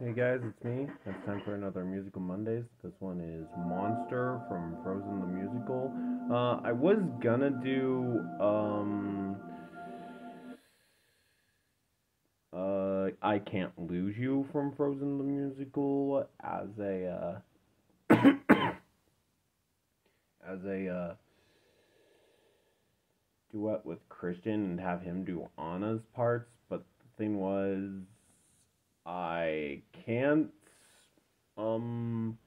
Hey guys, it's me. It's time for another Musical Mondays. This one is Monster from Frozen the Musical. Uh, I was gonna do, um, uh, I Can't Lose You from Frozen the Musical as a, uh, as a, uh, duet with Christian and have him do Anna's parts, but the thing was, I can't. Um,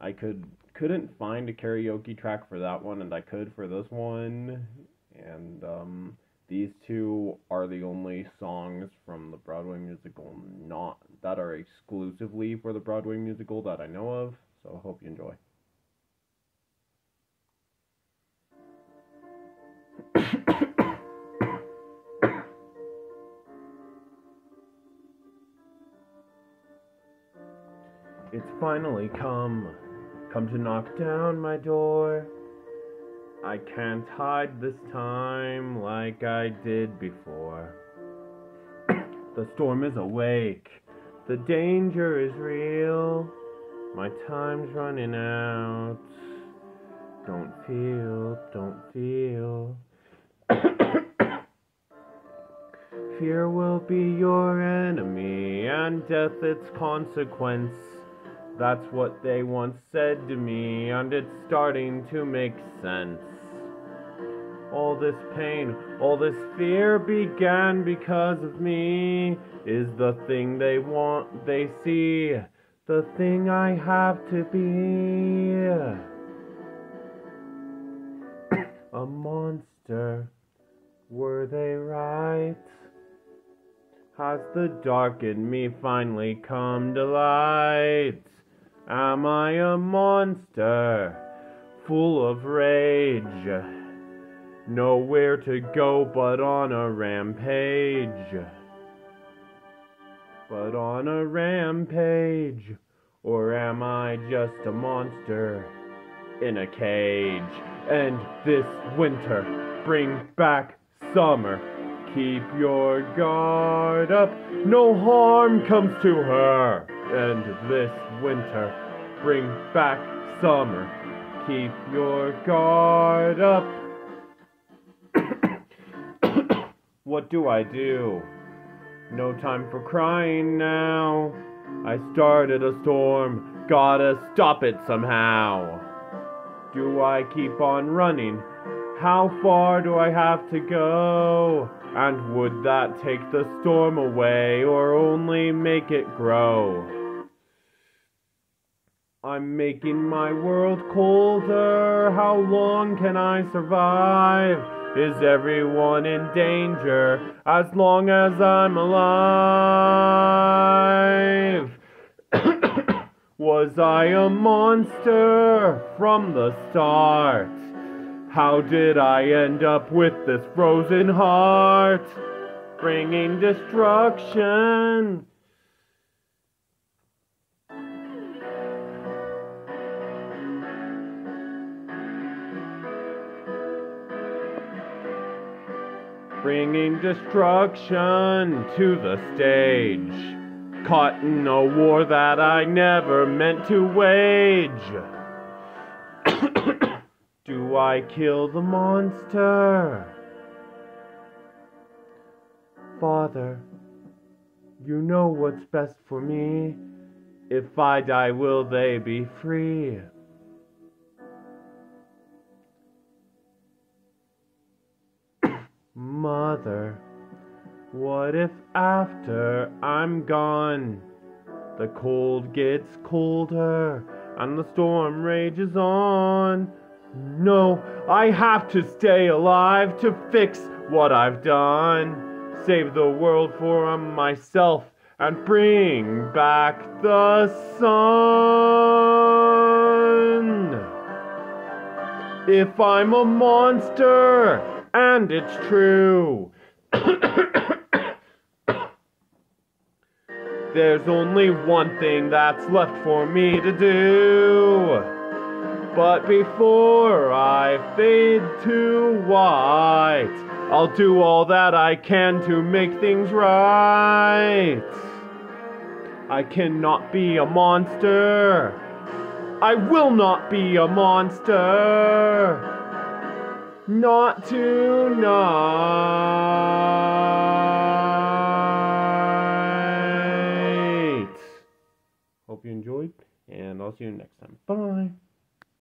I could couldn't find a karaoke track for that one, and I could for this one, and um, these two are the only songs from the Broadway musical not that are exclusively for the Broadway musical that I know of. So I hope you enjoy. It's finally come, come to knock down my door. I can't hide this time like I did before. the storm is awake, the danger is real. My time's running out. Don't feel, don't feel. Fear will be your enemy, and death its consequence. That's what they once said to me, and it's starting to make sense. All this pain, all this fear began because of me. Is the thing they want, they see, the thing I have to be. A monster, were they right? Has the dark in me finally come to light? Am I a monster full of rage? Nowhere to go but on a rampage. But on a rampage. Or am I just a monster in a cage? And this winter, bring back summer. Keep your guard up, no harm comes to her. And this winter, bring back summer. Keep your guard up. what do I do? No time for crying now. I started a storm, gotta stop it somehow. Do I keep on running? How far do I have to go? And would that take the storm away or only make it grow? I'm making my world colder. How long can I survive? Is everyone in danger as long as I'm alive? Was I a monster from the start? How did I end up with this frozen heart? Bringing destruction. Bringing destruction to the stage. Caught in a war that I never meant to wage. Do I kill the monster? Father, you know what's best for me. If I die, will they be free? Mother, what if after I'm gone, the cold gets colder and the storm rages on? No, I have to stay alive to fix what I've done. Save the world for um, myself and bring back the sun. If I'm a monster, and it's true. There's only one thing that's left for me to do. But before I fade to white, I'll do all that I can to make things right. I cannot be a monster. I will not be a monster. Not tonight. Hope you enjoyed, and I'll see you next time. Bye.